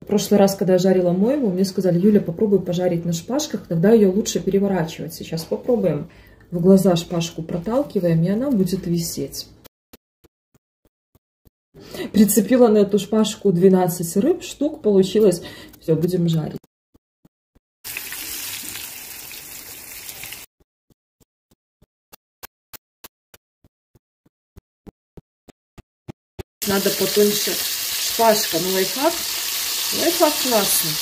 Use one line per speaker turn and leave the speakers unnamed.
В прошлый раз, когда я жарила мойву, мне сказали, Юля, попробуй пожарить на шпажках, тогда ее лучше переворачивать. Сейчас попробуем. В глаза шпажку проталкиваем, и она будет висеть. Прицепила на эту шпажку 12 рыб, штук получилось. Все, будем жарить. Надо потоньше шпажка, ну лайфхак. Лайфхак классный.